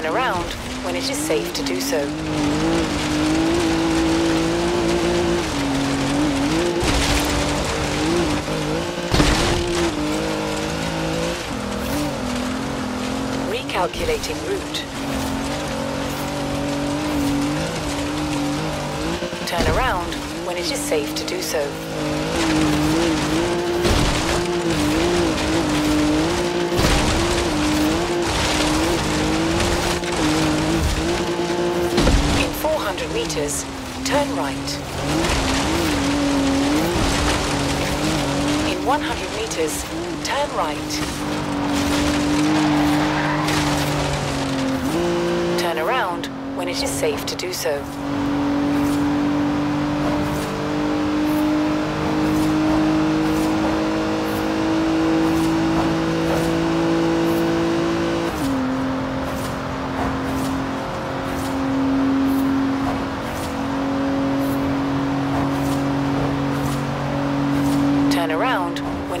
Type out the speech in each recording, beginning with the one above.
Turn around when it is safe to do so. Recalculating route. Turn around when it is safe to do so. Meters, turn right. In 100 meters, turn right. Turn around when it is safe to do so. Turn around when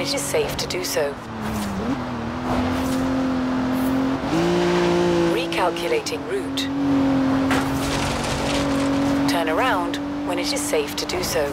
it is safe to do so. Recalculating route. Turn around when it is safe to do so.